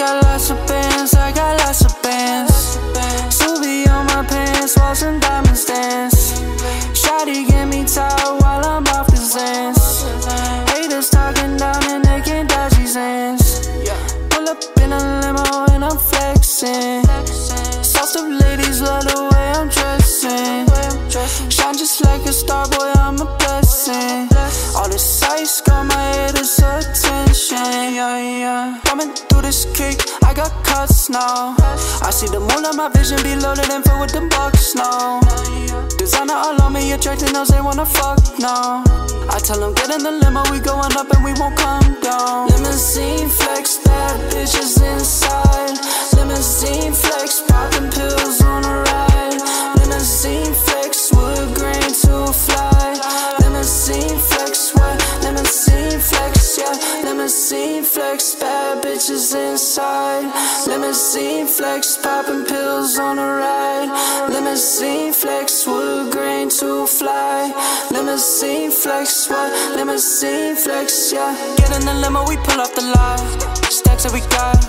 got lots of bands, I got lots of bands. Ksubi on my pants, walls and diamonds dance. Shotty get me tired while I'm off the Zans. Haters talking down and they can't dodge these ends. Pull up in a limo and I'm flexing. Sauce of ladies love the way I'm dressing. Shine just like a star, boy, I'm a blessing. All this ice got now. I see the moon on my vision be loaded and filled with them bucks now. Designer all on me, attracting those they wanna fuck now. I tell them get in the limo, we going up and we won't come down. Limousine flex, bad bitches inside. Limousine flex, Limousine flex, bad bitches inside. Limousine flex, popping pills on a ride. Limousine flex, wood grain to fly. Limousine flex, what? Limousine flex, yeah. Get in the limo, we pull up the lot. Stacks that we got.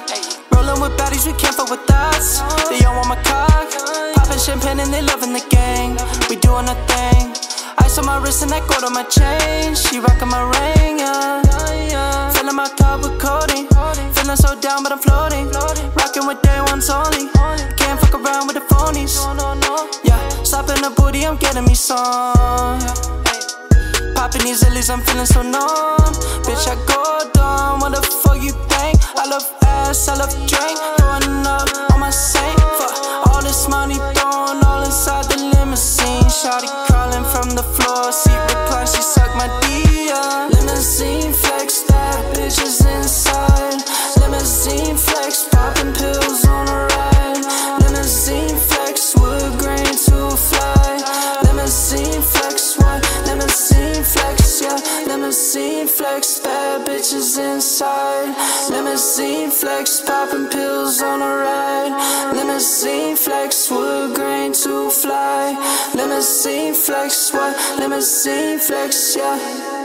Rolling with baddies, we can't fuck with us. They all want my cock. Popping champagne and they loving the gang. We doing our thing. Ice on my wrist and that gold on my chain. She rockin' my ring, yeah. Filling my cup with codeine. Feeling so down, but I'm floating. Rocking with day ones only. Can't fuck around with the phonies. Yeah, slapping the booty, I'm getting me some. Popping these illies, I'm feeling so numb. Bitch, I go dumb. What the fuck you think? I love ass, I love drink. Throwing up on my saint. Fuck all this money Limousine flex, bad bitches inside. Limousine flex, popping pills on a ride. Limousine flex, wood grain to fly. Limousine flex, what? Limousine flex, yeah.